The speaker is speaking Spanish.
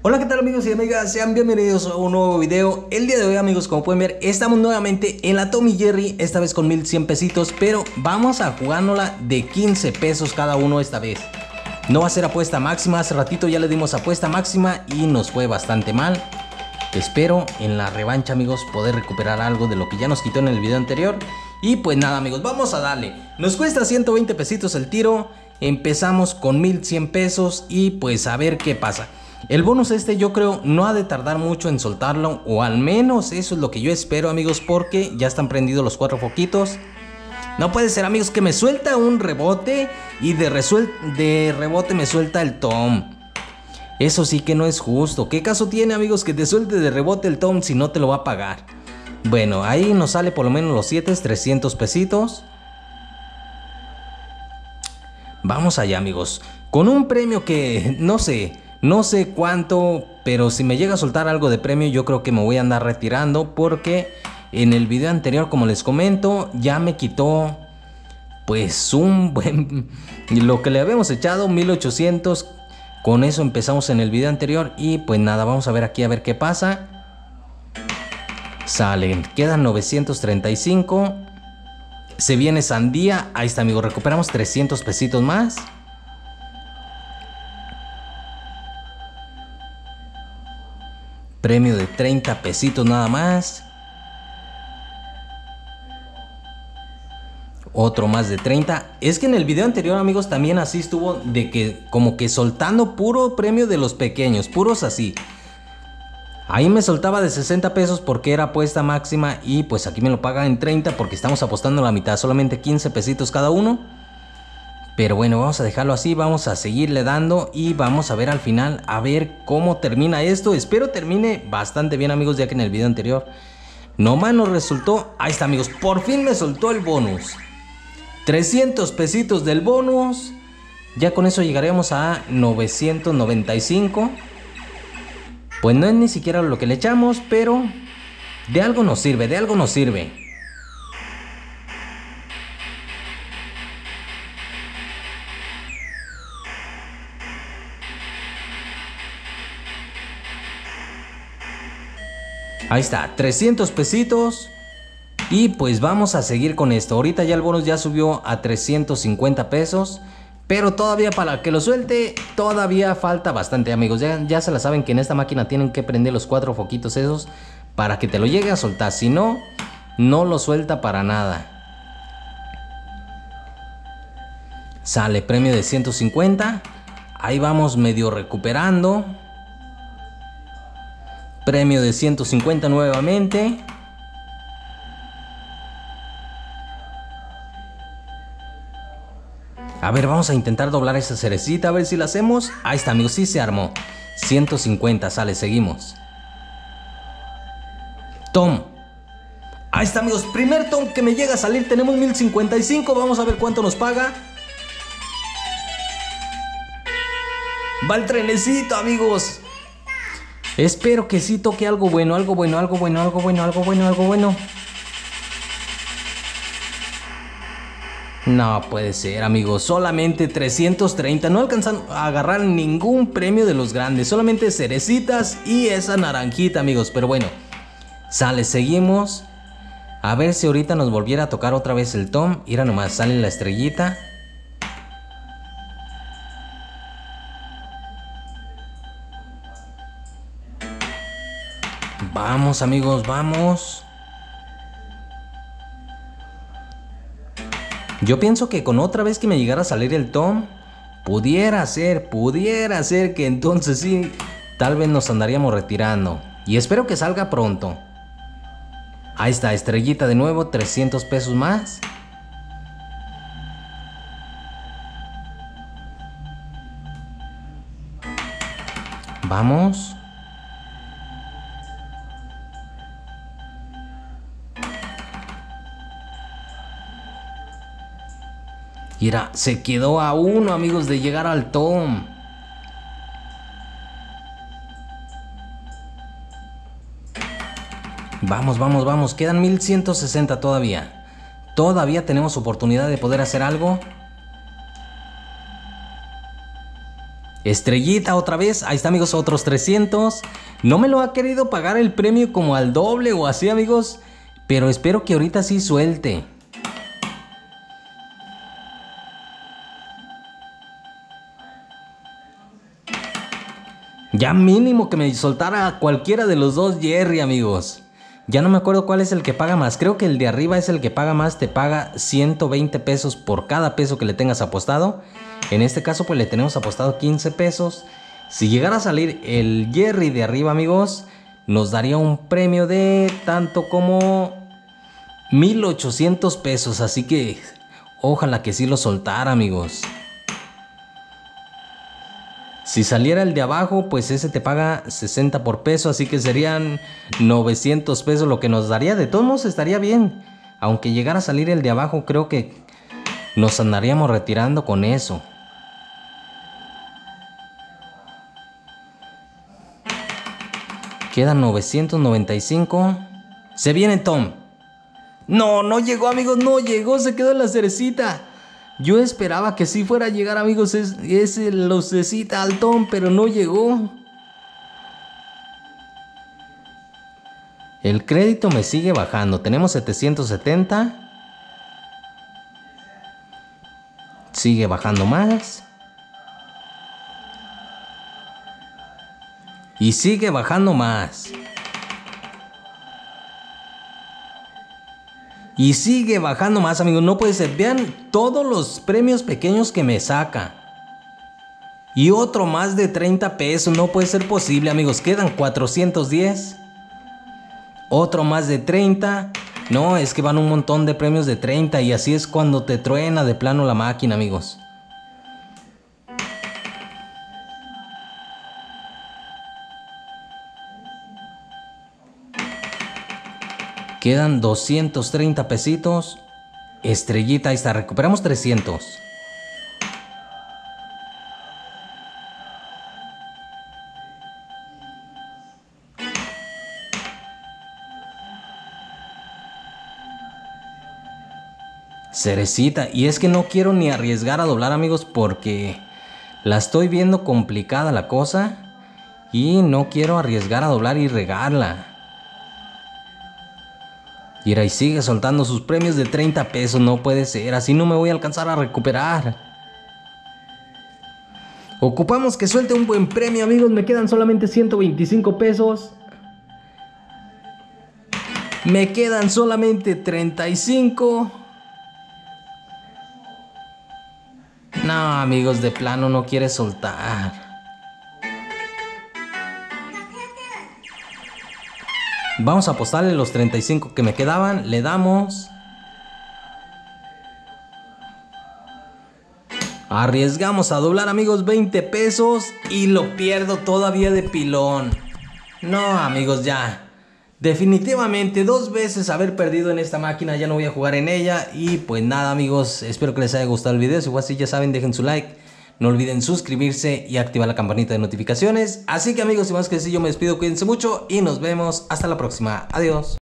Hola qué tal amigos y amigas, sean bienvenidos a un nuevo video. El día de hoy amigos, como pueden ver, estamos nuevamente en la Tommy Jerry Esta vez con 1100 pesitos, pero vamos a jugándola de 15 pesos cada uno esta vez. No va a ser apuesta máxima, hace ratito ya le dimos apuesta máxima y nos fue bastante mal. Espero en la revancha amigos poder recuperar algo de lo que ya nos quitó en el video anterior. Y pues nada amigos, vamos a darle. Nos cuesta 120 pesitos el tiro. Empezamos con 1100 pesos y pues a ver qué pasa el bonus este yo creo no ha de tardar mucho en soltarlo o al menos eso es lo que yo espero amigos porque ya están prendidos los cuatro foquitos. No puede ser amigos que me suelta un rebote y de, rebote me suelta el Tom. Eso sí que no es justo. ¿Qué caso tiene amigos que te suelte de rebote el Tom si no te lo va a pagar? Bueno, ahí nos sale por lo menos los 7, 300 pesitos. Vamos allá amigos. Con un premio que, no sé, no sé cuánto, pero si me llega a soltar algo de premio yo creo que me voy a andar retirando porque en el video anterior como les comento ya me quitó pues un buen... Lo que le habíamos echado 1800, con eso empezamos en el video anterior y pues nada, vamos a ver aquí a ver qué pasa. Salen, quedan 935. Se viene sandía, ahí está amigo, recuperamos 300 pesitos más. Premio de 30 pesitos nada más. Otro más de 30. Es que en el video anterior amigos también así estuvo de que como que soltando puro premio de los pequeños. Puros así. Ahí me soltaba de 60 pesos porque era apuesta máxima y pues aquí me lo paga en 30 porque estamos apostando la mitad, solamente 15 pesitos cada uno. Pero bueno, vamos a dejarlo así, vamos a seguirle dando y vamos a ver al final, a ver cómo termina esto. Espero termine bastante bien amigos, ya que en el video anterior no más nos resultó. Ahí está amigos, por fin me soltó el bonus. 300 pesitos del bonus. Ya con eso llegaremos a 995. Pues no es ni siquiera lo que le echamos, pero de algo nos sirve, de algo nos sirve. Ahí está, 300 pesitos. Y pues vamos a seguir con esto. Ahorita ya el bonus ya subió a 350 pesos. Pero todavía para que lo suelte, todavía falta bastante amigos. Ya, ya se la saben que en esta máquina tienen que prender los cuatro foquitos esos para que te lo llegue a soltar. Si no, no lo suelta para nada. Sale premio de 150. Ahí vamos medio recuperando. Premio de 150 nuevamente. A ver, vamos a intentar doblar esa cerecita, a ver si la hacemos. Ahí está, amigos, sí se armó. 150, sale, seguimos. Tom. Ahí está, amigos, primer Tom que me llega a salir. Tenemos 1055, vamos a ver cuánto nos paga. Va el trenecito, amigos. Espero que sí toque algo bueno, algo bueno, algo bueno, algo bueno, algo bueno, algo bueno. No puede ser, amigos. Solamente 330. No alcanzan a agarrar ningún premio de los grandes. Solamente cerecitas y esa naranjita, amigos. Pero bueno, sale, seguimos. A ver si ahorita nos volviera a tocar otra vez el Tom. Mira nomás, sale la estrellita. Vamos amigos, vamos. Yo pienso que con otra vez que me llegara a salir el Tom, pudiera ser, pudiera ser que entonces sí, tal vez nos andaríamos retirando. Y espero que salga pronto. Ahí está, estrellita de nuevo, 300 pesos más. Vamos. Mira, se quedó a uno, amigos, de llegar al Tom. Vamos, vamos, vamos. Quedan 1160 todavía. Todavía tenemos oportunidad de poder hacer algo. Estrellita otra vez. Ahí está amigos, otros 300. No me lo ha querido pagar el premio como al doble o así amigos. Pero espero que ahorita sí suelte. Ya mínimo que me soltara cualquiera de los dos Jerry, amigos. Ya no me acuerdo cuál es el que paga más. Creo que el de arriba es el que paga más. Te paga 120 pesos por cada peso que le tengas apostado. En este caso pues le tenemos apostado 15 pesos. Si llegara a salir el Jerry de arriba, amigos, nos daría un premio de tanto como 1800 pesos. Así que ojalá que sí lo soltara, amigos. Si saliera el de abajo, pues ese te paga 60 por peso, así que serían 900 pesos lo que nos daría. De todos modos estaría bien. Aunque llegara a salir el de abajo, creo que nos andaríamos retirando con eso. Quedan 995. Se viene Tom. No, no llegó amigos, no llegó, se quedó en la cerecita. Yo esperaba que sí fuera a llegar, amigos, ese lucecita altón, pero no llegó. El crédito me sigue bajando. Tenemos 770. Sigue bajando más. Y sigue bajando más. Y sigue bajando más, amigos. No puede ser. Vean todos los premios pequeños que me saca. Y otro más de 30 pesos. No puede ser posible, amigos. Quedan 410. Otro más de 30. No, es que van un montón de premios de 30. Y así es cuando te truena de plano la máquina, amigos. Quedan 230 pesitos. Estrellita, ahí está. Recuperamos 300. Cerecita. Y es que no quiero ni arriesgar a doblar amigos porque la estoy viendo complicada la cosa. Y no quiero arriesgar a doblar y regarla. Y sigue soltando sus premios de 30 pesos. No puede ser, así no me voy a alcanzar a recuperar. Ocupamos que suelte un buen premio, amigos. Me quedan solamente 125 pesos. Me quedan solamente 35. No, amigos, de plano no quiere soltar. Vamos a apostarle los 35 que me quedaban. Le damos. Arriesgamos a doblar amigos 20 pesos y lo pierdo todavía de pilón. No amigos ya. Definitivamente dos veces haber perdido en esta máquina ya no voy a jugar en ella. Y pues nada amigos, espero que les haya gustado el video. Si fue así ya saben dejen su like. No olviden suscribirse y activar la campanita de notificaciones. Así que amigos, y más que así, yo me despido, cuídense mucho y nos vemos hasta la próxima. Adiós.